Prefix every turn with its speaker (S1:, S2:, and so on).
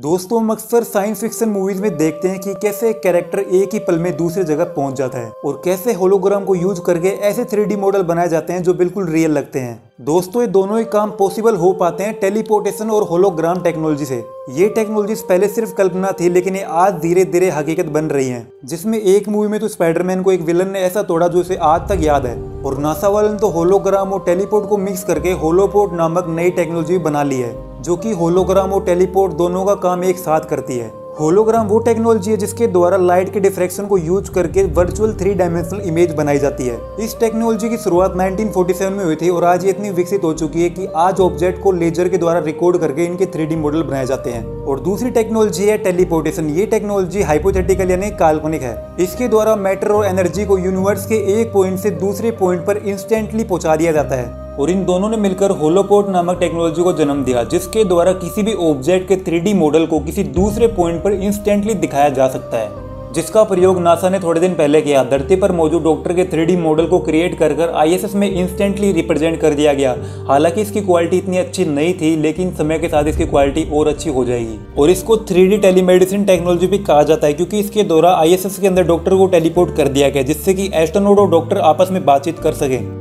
S1: दोस्तों, हम अक्सर साइंस फिक्शन मूवीज़ में देखते हैं कि कैसे एक कैरेक्टर एक ही पल में दूसरे जगह पहुँच जाता है और कैसे होलोग्राम को यूज़ करके ऐसे थ्री मॉडल बनाए जाते हैं जो बिल्कुल रियल लगते हैं। दोस्तों, ये दोनों ही काम पॉसिबल हो पाते हैं टेलीपोर्टेशन और होलोग्राम टेक्नोलॉजी से। ये टेक्नोलॉजी पहले सिर्फ़ कल्पना थी, लेकिन ये आज धीरे धीरे हकीकत बन रही है। जिसमें एक मूवी में तो स्पाइडरमैन को एक विलन ने ऐसा तोड़ा जो इसे आज तक याद है। और नासा वाले ने तो होलोग्राम और टेलीपोर्ट को मिक्स करके होलोपोर्ट नामक नई टेक्नोलॉजी बना ली है। जो कि होलोग्राम और टेलीपोर्ट दोनों का काम एक साथ करती है। होलोग्राम वो टेक्नोलॉजी है जिसके द्वारा लाइट के डिफ्रेक्शन को यूज़ करके वर्चुअल थ्री डायमेंशनल इमेज बनाई जाती है। इस टेक्नोलॉजी की शुरुआत 1947 में हुई थी और आज ये इतनी विकसित हो चुकी है कि आज ऑब्जेक्ट को लेजर के द्वारा रिकॉर्ड करके इनके थ्री मॉडल बनाए जाते हैं। और दूसरी टेक्नोलॉजी है टेलीपोर्टेशन ये टेक्नोलॉजी हाइपोथेटिकल यानी काल्पनिक है। इसके द्वारा मैटर और एनर्जी को यूनिवर्स के एक पॉइंट से दूसरे पॉइंट पर इंस्टेंटली पहुँचा दिया जाता है। और इन दोनों ने मिलकर होलोपोर्ट नामक टेक्नोलॉजी को जन्म दिया, जिसके द्वारा किसी भी ऑब्जेक्ट के थ्री मॉडल को किसी दूसरे पॉइंट पर इंस्टेंटली दिखाया जा सकता है, जिसका प्रयोग नासा ने थोड़े दिन पहले किया। धरती पर मौजूद डॉक्टर के थ्री मॉडल को क्रिएट कर कर आईएसएस में इंस्टेंटली रिप्रेजेंट कर दिया गया। हालाँकि इसकी क्वालिटी इतनी अच्छी नहीं थी, लेकिन समय के साथ इसकी क्वालिटी और अच्छी हो जाएगी। और इसको थ्री डी टेलीमेडिसिन टेक्नोलॉजी भी कहा जाता है, क्योंकि इसके द्वारा आईएसएस के अंदर डॉक्टर को टेलीपोर्ट कर दिया गया, जिससे कि एस्ट्रोनोट और डॉक्टर आपस में बातचीत कर सके।